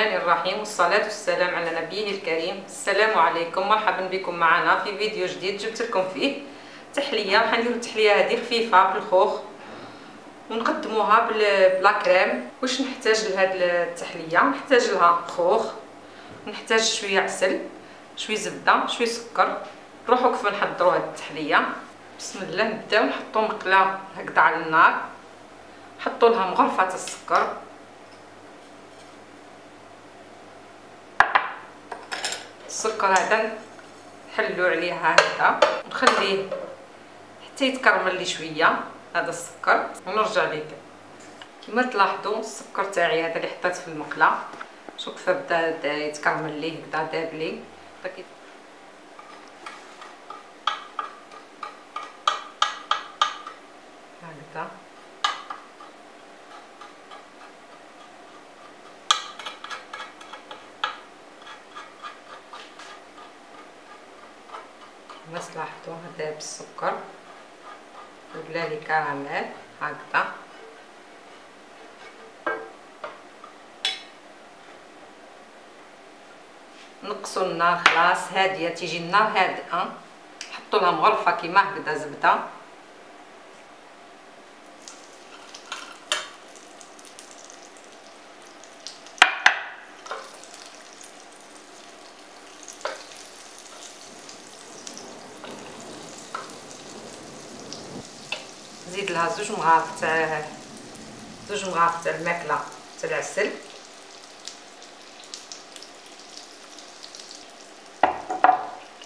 والصلاة والسلام على نبيه الكريم. السلام عليكم. مرحبا بكم معنا في فيديو جديد جبت لكم فيه تحلية. حنديرو التحلية هذه خفيفة بالخوخ. ونقدموها بلا كريم. واش نحتاج لهاد التحلية؟ نحتاج لها خوخ. نحتاج شوية عسل شوية زبدة شوية سكر. نروحو كيف نحضروا هاد التحلية. بسم الله نبداو نحطو مقلة هكذا على النار. نحطو لها مغرفة السكر. السكر هذا نحلو عليه هكذا. ونخليه حتى يتكرمل لي شوية هذا السكر. ونرجع ليه. كما تلاحظوا السكر تاعي هذا اللي حطيت في المقلة. شوف بدا يتكرمل ليه هكذا داب لي هكذا. هذا بالسكر. ولا لي كراميل هكذا. نقصوا النار خلاص هادية تيجي النار هادئه نحطوا لها مغرفة كيما هكذا زبدة. نزيد لها زوج مغارف تاع زوج مغارف تاع الماكلة تاع العسل.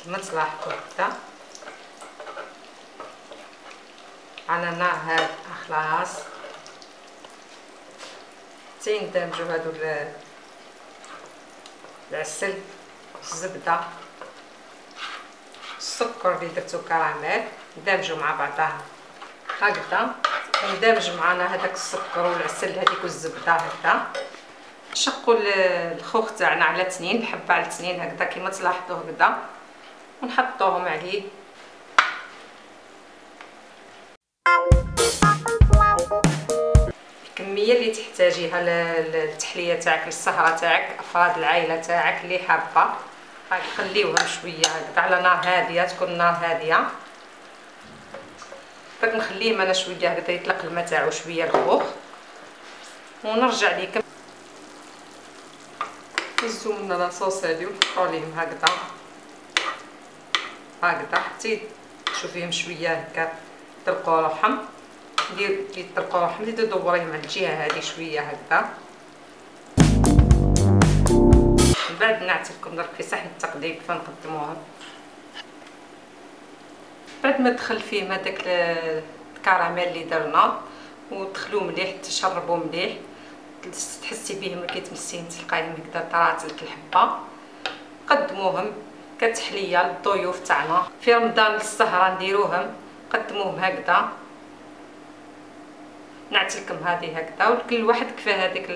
كما تلاحظوا هكذا على نار هاد خلاص حتى يندمجوا هادو العسل الزبدة السكر اللي درتو كراميل. ندمجوا مع بعضها. هكذا. يندمج معنا هذاك السكر والعسل هذيك والزبدة هكذا. نشقوا الخوخ تاعنا على اثنين الحبة على اثنين هكذا كما تلاحظوا هكذا. ونحطوهم عليه. الكمية اللي تحتاجيها للتحليه تاعك للسهرة تاعك أفراد العائلة تاعك اللي حابة. خليوهم شوية هكذا على نار هادية تكون نار هادية. داك نخليه أنا شوية هكذا يطلق الماء تاعو شوية الخوخ. ونرجع ليكم نزو من لاصوص هادي ونحطو ليهم هكذا. هكذا حتى تشوفيهم شوية هكا يطلقوا روحهم ندير يطلقوا روحهم ندير دوريهم على الجهة هذه شوية هكذا. من بعد نعطيكم درك في صحن التقديم كيف نقدموهم بعد ما دخل فيه هذاك الكراميل اللي درنا ودخلوه مليح تشربوا مليح تحسي بهم ملي كيتمسين تلقايهم هكذا طرات لك الحبة. قدموهم كتحليه للضيوف تاعنا. في رمضان للسهرة نديروهم قدموهم هكذا. نعت لكم هذه هكذا وكل واحد كفاه هذيك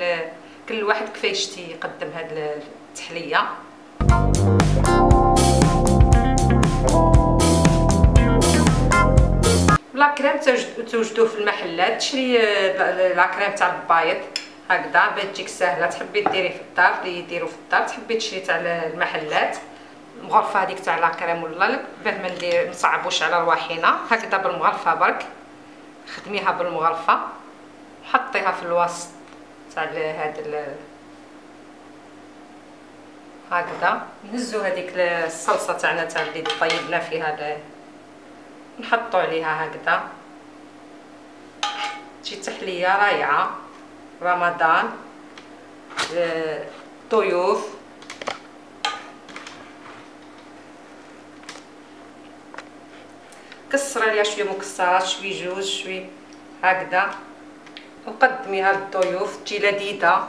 كل واحد كفاه يشتي يقدم هذه التحليه توجدوه في المحلات تشري آه، لا كريم تاع البايض هكذا باش تجيك ساهله تحبي ديريه في الدار يديروا في الدار تحبي تشري تاع المحلات المغرفه هذيك تاع لا كريم ولا باه ما نصعبوش على رواحينا هكذا بالمغرفة برك خدميها بالمغرفة حطيها في الوسط تاع هذا هكذا نهزو هذيك الصلصة تاعنا تاع اللي طيبنا فيها نحطو عليها هكذا. تجي تحلية رائعة. رمضان. ضيوف كسري عليها شوية مكسرات شوية جوز شوية هكذا. وقدميها للضيوف تجي لذيذة.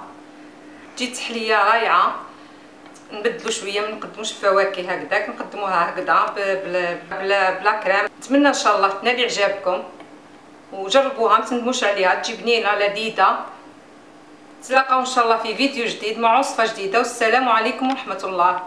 تجي تحلية رائعة. نبدلوا شوية ما نقدموش الفواكه نقدموها هكذا بلا بلا كريم. نتمنى إن شاء الله تنال إعجابكم. وجربوها ما تندموش عليها تجي بنينه لذيذه تلاقاو إن شاء الله في فيديو جديد مع وصفة جديدة والسلام عليكم ورحمة الله.